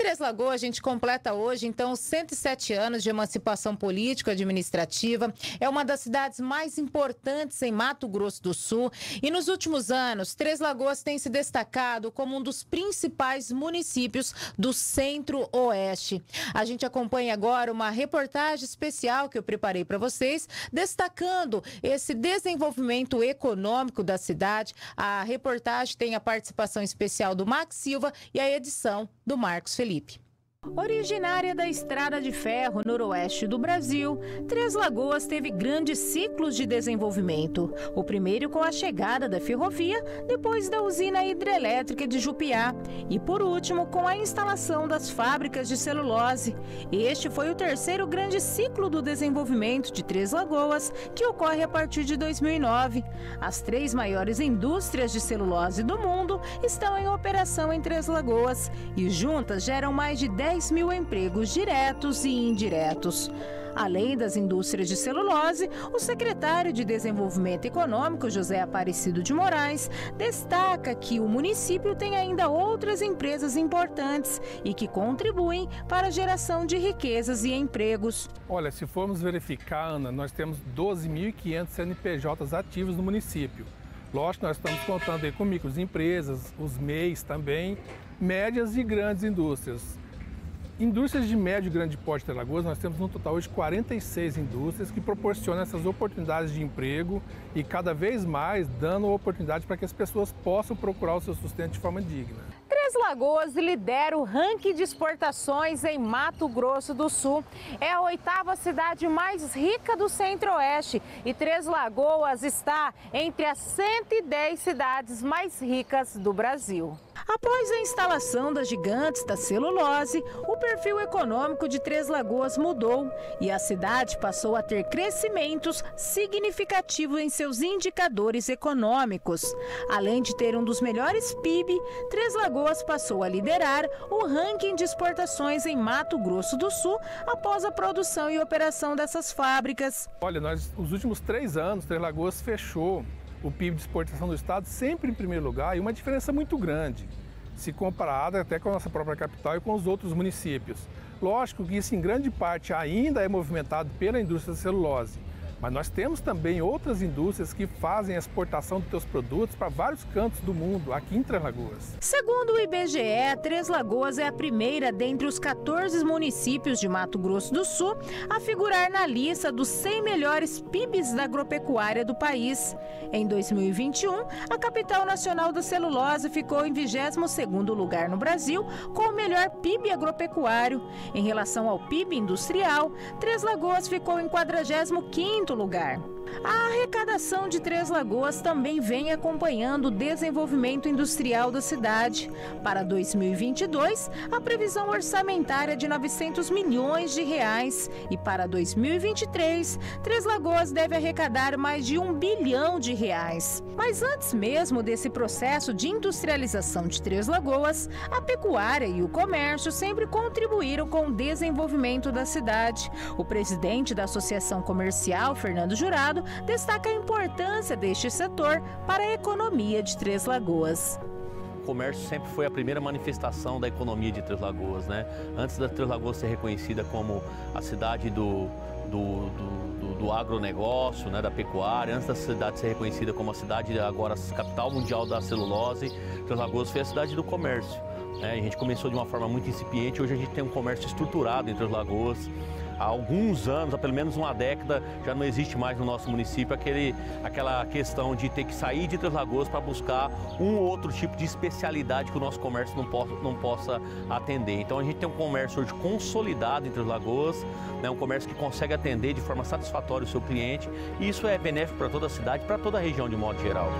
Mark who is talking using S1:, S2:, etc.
S1: Três Lagoas, a gente completa hoje, então, 107 anos de emancipação político-administrativa. É uma das cidades mais importantes em Mato Grosso do Sul. E nos últimos anos, Três Lagoas tem se destacado como um dos principais municípios do Centro-Oeste. A gente acompanha agora uma reportagem especial que eu preparei para vocês, destacando esse desenvolvimento econômico da cidade. A reportagem tem a participação especial do Max Silva e a edição do Marcos Felipe. Originária da estrada de ferro noroeste do Brasil, Três Lagoas teve grandes ciclos de desenvolvimento. O primeiro com a chegada da ferrovia, depois da usina hidrelétrica de Jupiá e, por último, com a instalação das fábricas de celulose. Este foi o terceiro grande ciclo do desenvolvimento de Três Lagoas, que ocorre a partir de 2009. As três maiores indústrias de celulose do mundo estão em operação em Três Lagoas e juntas geram mais de 10 10 mil empregos diretos e indiretos. Além das indústrias de celulose, o secretário de Desenvolvimento Econômico, José Aparecido de Moraes, destaca que o município tem ainda outras empresas importantes e que contribuem para a geração de riquezas e empregos.
S2: Olha, se formos verificar, Ana, nós temos 12.500 CNPJs ativos no município. Lógico, nós estamos contando aí com microempresas, os MEIs também, médias e grandes indústrias. Indústrias de médio e grande porte de Alagoas, nós temos no total hoje 46 indústrias que proporcionam essas oportunidades de emprego e cada vez mais dando oportunidade para que as pessoas possam procurar o seu sustento de forma digna.
S1: Três Lagoas lidera o ranking de exportações em Mato Grosso do Sul. É a oitava cidade mais rica do Centro-Oeste e Três Lagoas está entre as 110 cidades mais ricas do Brasil. Após a instalação das gigantes da celulose, o perfil econômico de Três Lagoas mudou e a cidade passou a ter crescimentos significativos em seus indicadores econômicos. Além de ter um dos melhores PIB, Três Lagoas passou a liderar o ranking de exportações em Mato Grosso do Sul após a produção e operação dessas fábricas.
S2: Olha, nós, os últimos três anos, Três Lagoas fechou o PIB de exportação do Estado sempre em primeiro lugar e uma diferença muito grande se comparada até com a nossa própria capital e com os outros municípios. Lógico que isso em grande parte ainda é movimentado pela indústria da celulose, mas nós temos também outras indústrias que fazem a exportação dos seus produtos para vários cantos do mundo, aqui em Três Lagoas.
S1: Segundo o IBGE, Três Lagoas é a primeira dentre os 14 municípios de Mato Grosso do Sul a figurar na lista dos 100 melhores PIBs da agropecuária do país. Em 2021, a capital nacional da celulose ficou em 22º lugar no Brasil, com o melhor PIB agropecuário. Em relação ao PIB industrial, Três Lagoas ficou em 45º lugar. A arrecadação de Três Lagoas também vem acompanhando o desenvolvimento industrial da cidade. Para 2022, a previsão orçamentária é de 900 milhões de reais e para 2023, Três Lagoas deve arrecadar mais de um bilhão de reais. Mas antes mesmo desse processo de industrialização de Três Lagoas, a pecuária e o comércio sempre contribuíram com o desenvolvimento da cidade. O presidente da Associação Comercial, Fernando Jurado, destaca a importância deste setor para a economia de Três Lagoas.
S3: O comércio sempre foi a primeira manifestação da economia de Três Lagoas, né? Antes da Três Lagoas ser reconhecida como a cidade do, do, do, do, agronegócio, né, da pecuária, antes da cidade ser reconhecida como a cidade agora capital mundial da celulose, Três Lagoas foi a cidade do comércio. Né? A gente começou de uma forma muito incipiente, hoje a gente tem um comércio estruturado entre Três Lagoas há alguns anos, há pelo menos uma década, já não existe mais no nosso município aquele, aquela questão de ter que sair de Três Lagoas para buscar um ou outro tipo de especialidade que o nosso comércio não possa, não possa atender. Então a gente tem um comércio hoje consolidado em Três Lagoas, né, um comércio que consegue atender de forma satisfatória o seu cliente e isso é benéfico para toda a cidade, para toda a região de modo geral.